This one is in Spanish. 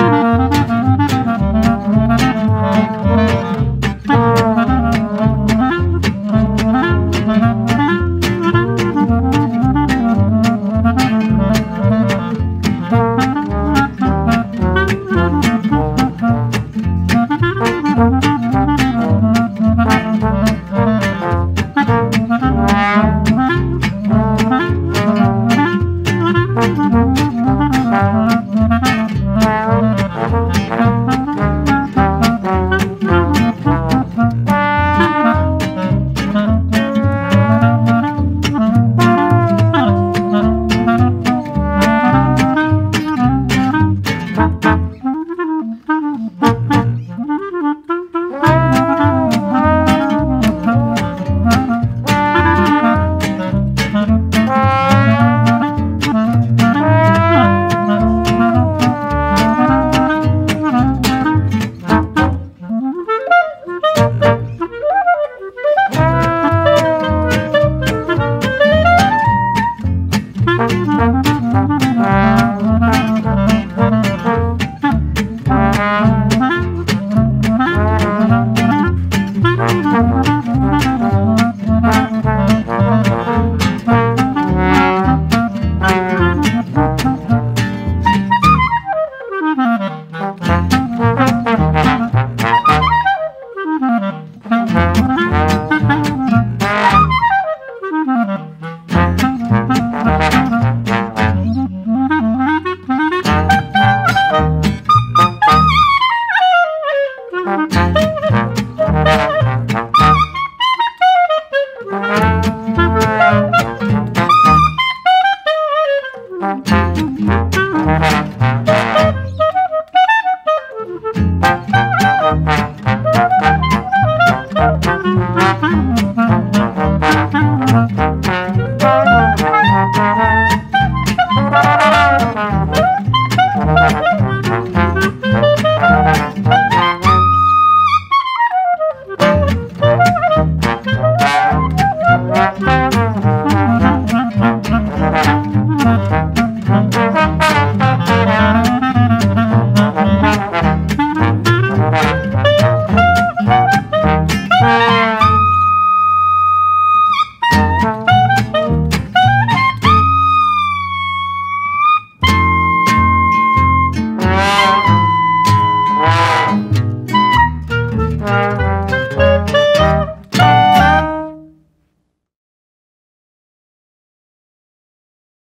Música